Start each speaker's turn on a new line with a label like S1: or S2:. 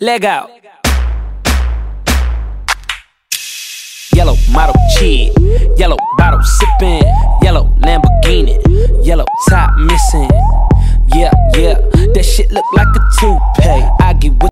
S1: Leg out. Yellow model cheat, yellow bottle sipping, yellow Lamborghini, yellow top missing. Yeah, yeah, that shit look like a two.